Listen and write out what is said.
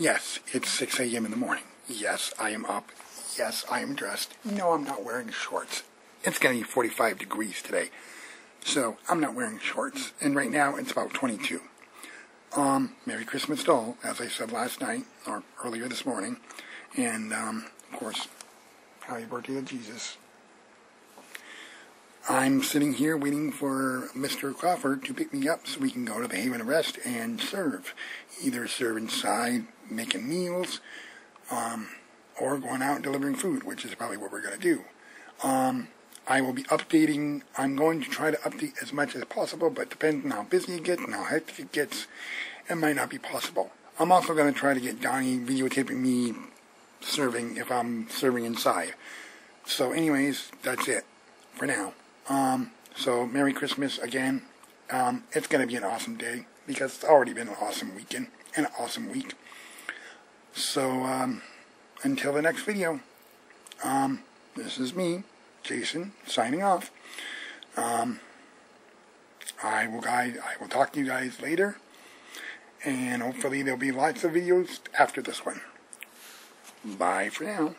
Yes, it's 6 a.m. in the morning. Yes, I am up. Yes, I am dressed. No, I'm not wearing shorts. It's going to be 45 degrees today. So, I'm not wearing shorts. And right now, it's about 22. Um, Merry Christmas to all, as I said last night, or earlier this morning. And, um, of course, happy birthday to Jesus. I'm sitting here waiting for Mr. Crawford to pick me up so we can go to the Haven Rest and serve. Either serve inside, making meals, um, or going out and delivering food, which is probably what we're going to do. Um, I will be updating. I'm going to try to update as much as possible, but depending on how busy it gets and how hectic it gets, it might not be possible. I'm also going to try to get Donnie videotaping me serving if I'm serving inside. So, anyways, that's it for now. Um, so, Merry Christmas again. Um, it's going to be an awesome day because it's already been an awesome weekend and an awesome week. So, um, until the next video, um, this is me, Jason, signing off. Um, I will guide, I will talk to you guys later, and hopefully there'll be lots of videos after this one. Bye for now.